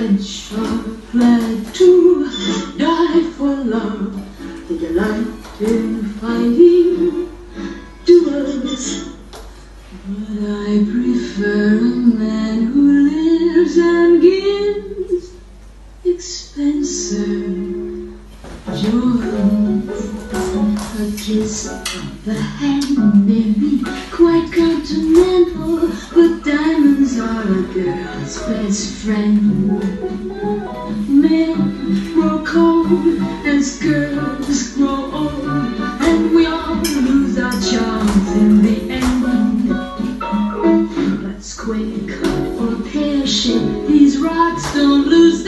French are glad to die for love. They delight in fighting duels. But I prefer a man who lives and gives expensive joys. A kiss of the hand may a girl's best friend. Men grow cold as girls grow old, and we all lose our charms in the end. But square cut or pear shape, these rocks don't lose